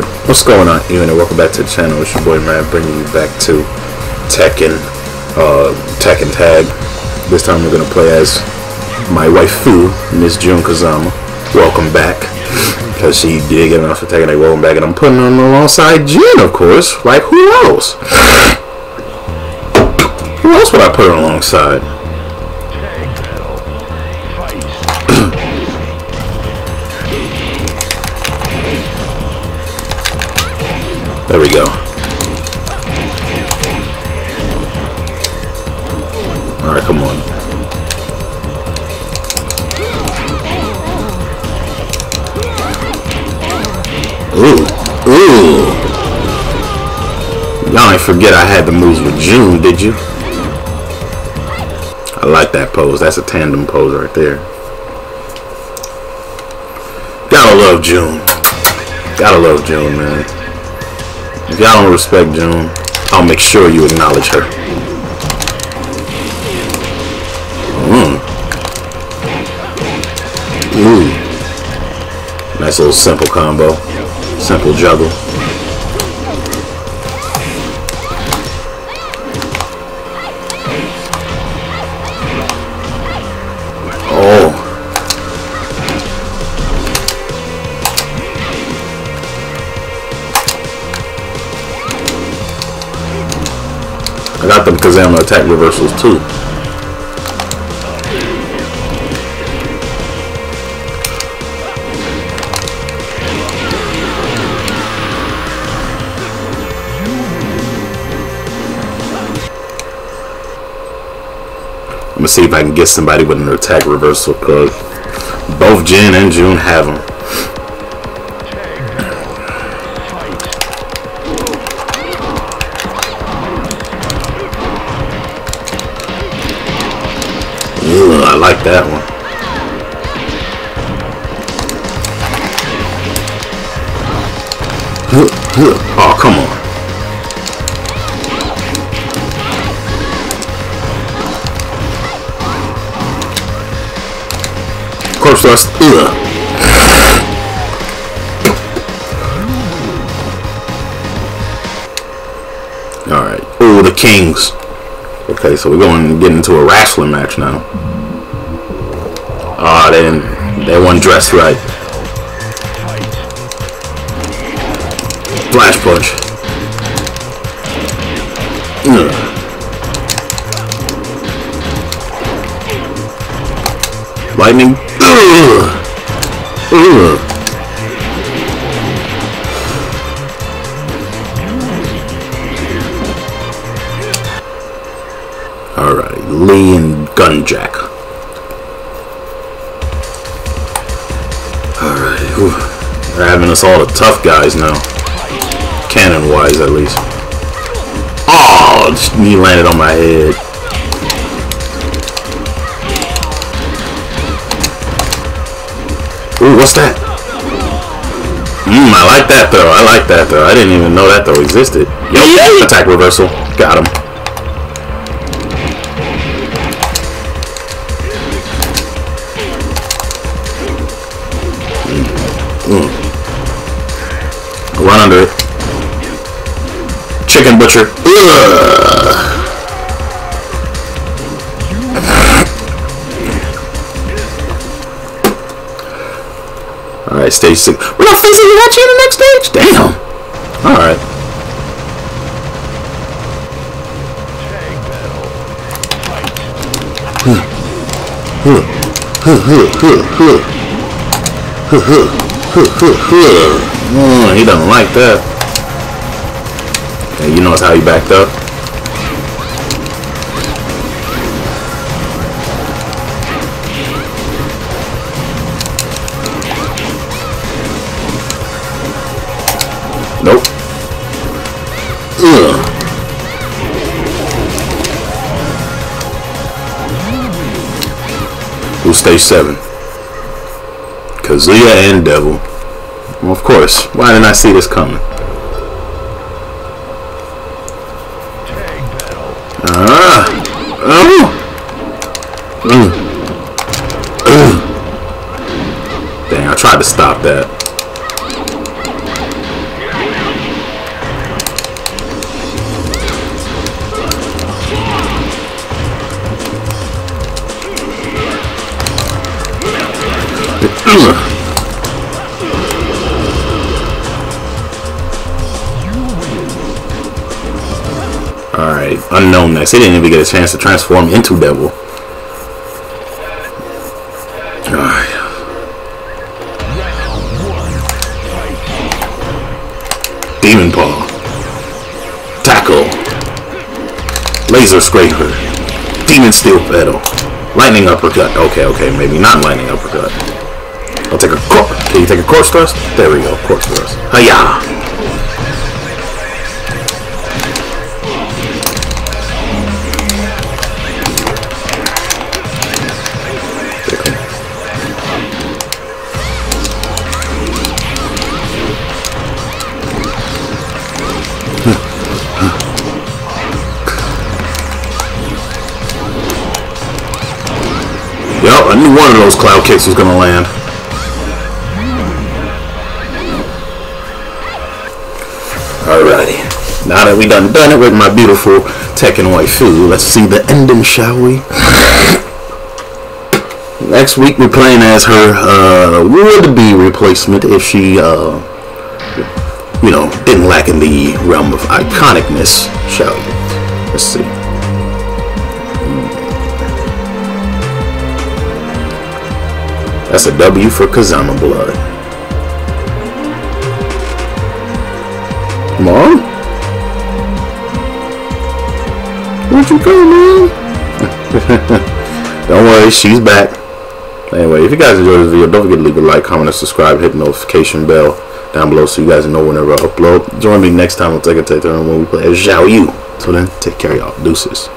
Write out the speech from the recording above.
But what's going on, even and welcome back to the channel. It's your boy man bringing you back to Tekken, uh, Tekken Tag. This time we're gonna play as my waifu, Miss Jun Kazama. Welcome back, because she did get enough for Tekken. Like, welcome back, and I'm putting her alongside Jin, of course. Like who else? Who else would I put her alongside? There we go. Alright, come on. Ooh. Ooh. Y'all ain't forget I had the moves with Jun, did you? I like that pose. That's a tandem pose right there. Gotta love Jun. Gotta love Jun, man. If y'all don't respect Jun, I'll make sure you acknowledge her. Mm. Ooh. Nice little simple combo. Simple juggle. I got them Kazama attack reversals too. I'm gonna see if I can get somebody with an attack reversal because both Jin and Jun have them. Like that one. Oh, come on. Corpse thrust. Ugh. Alright. Ooh, the Kings. Okay, so we're going to get into a wrestling match now. Ah, oh, they didn't. They weren't dressed right. Flash punch. Ugh. Lightning. Hmm. Hmm. Ugh. Ugh. Alright, Lee and Gun Jack. They're having us all the tough guys now. Canon wise, at least. Oh, knee landed on my head. Ooh, what's that? Mmm, I like that though. I like that though. I didn't even know that though existed. Yo, attack reversal. Got him. Run under it. Chicken butcher. Ugh. Alright, stage six. We're not facing Heihachi in the next stage? Damn. Alright. Oh, he doesn't like that. Okay, you notice how he backed up? Nope. Ugh. Stage seven? Kazuya and Devil. Well, of course. Why didn't I see this coming? Ah! Oh! Mm. mm. Dang, I tried to stop that. Ugh. Unknown next. He didn't even get a chance to transform into Devil. Demon Paw. Tackle. Laser Scraper. Demon Steel Pedal. Lightning Uppercut. Okay, okay, maybe not Lightning Uppercut. I'll take a core. Can you take a Corpse Thrust? There we go, Corpse Thrust. Hiya! I knew one of those cloud kicks was gonna land. Alrighty. Now that we done done it with my beautiful Tekken waifu, let's see the ending, shall we? Next week we're playing as her uh, would-be replacement if she, uh, you know, didn't lack in the realm of iconicness, shall we? Let's see. That's a W for Kazama Blood. Mom? Where'd you go, man? Don't worry, she's back. Anyway, if you guys enjoyed this video, don't forget to leave a like, comment, and subscribe. Hit the notification bell down below so you guys know whenever I upload. Join me next time on Tekken Tag when we play as Xiao Yu. So then, take care, y'all. Deuces.